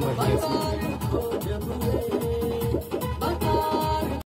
number here.